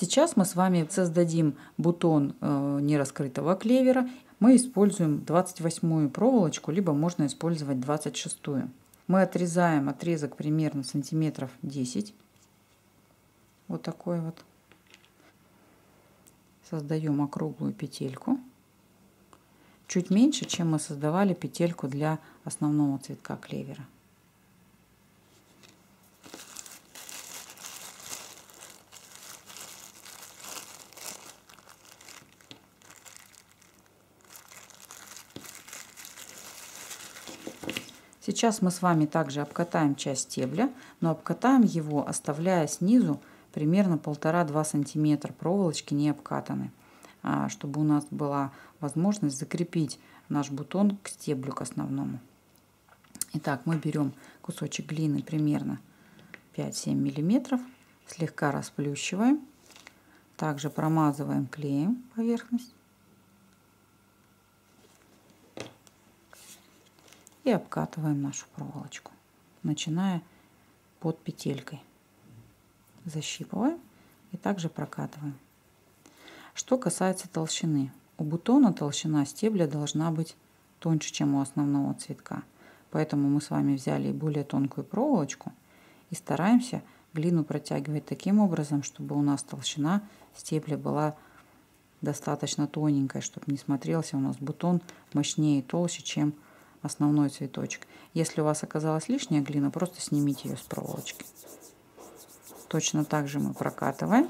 Сейчас мы с вами создадим бутон э, нераскрытого клевера. Мы используем 28 проволочку, либо можно использовать 26. -ю. Мы отрезаем отрезок примерно сантиметров 10. Вот такой вот. Создаем округлую петельку. Чуть меньше, чем мы создавали петельку для основного цветка клевера. Сейчас мы с вами также обкатаем часть стебля, но обкатаем его, оставляя снизу примерно 1,5-2 сантиметра проволочки не обкатаны, а, чтобы у нас была возможность закрепить наш бутон к стеблю, к основному. Итак, мы берем кусочек глины примерно 5-7 миллиметров, слегка расплющиваем, также промазываем клеем поверхность. И обкатываем нашу проволочку, начиная под петелькой. Защипываем и также прокатываем. Что касается толщины. У бутона толщина стебля должна быть тоньше, чем у основного цветка. Поэтому мы с вами взяли более тонкую проволочку и стараемся глину протягивать таким образом, чтобы у нас толщина стебля была достаточно тоненькая, чтобы не смотрелся у нас бутон мощнее и толще, чем основной цветочек. Если у вас оказалась лишняя глина, просто снимите ее с проволочки. Точно так же мы прокатываем.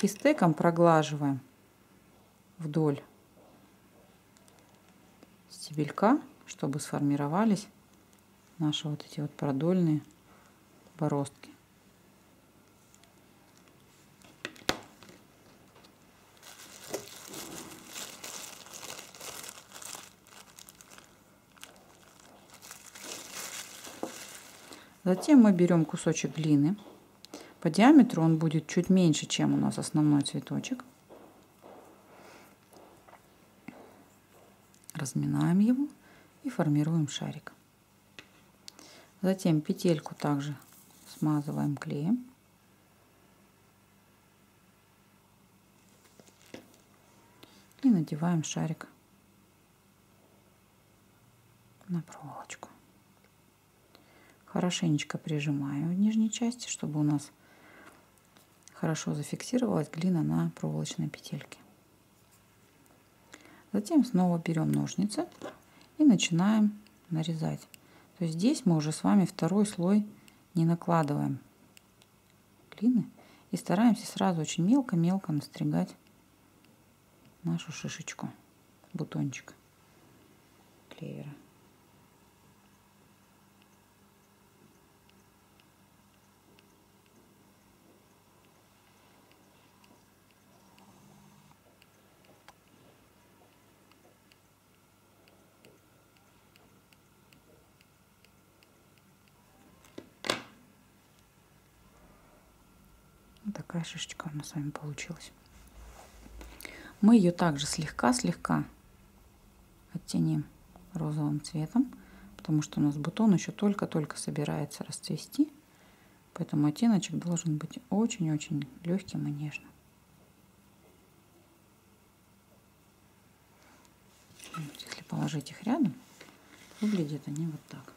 И стеком проглаживаем вдоль стебелька, чтобы сформировались наши вот эти вот продольные бороздки. Затем мы берем кусочек глины. По диаметру он будет чуть меньше, чем у нас основной цветочек. Разминаем его и формируем шарик. Затем петельку также смазываем клеем. И надеваем шарик на проволочку. Хорошенечко прижимаю в нижней части, чтобы у нас хорошо зафиксировалась глина на проволочной петельке. Затем снова берем ножницы и начинаем нарезать. То есть здесь мы уже с вами второй слой не накладываем глины и стараемся сразу очень мелко-мелко настригать нашу шишечку, бутончик клевера. Такая шишечка у нас с вами получилась. Мы ее также слегка-слегка оттеним розовым цветом, потому что у нас бутон еще только-только собирается расцвести. Поэтому оттеночек должен быть очень-очень легким и нежным. Вот, если положить их рядом, выглядят они вот так.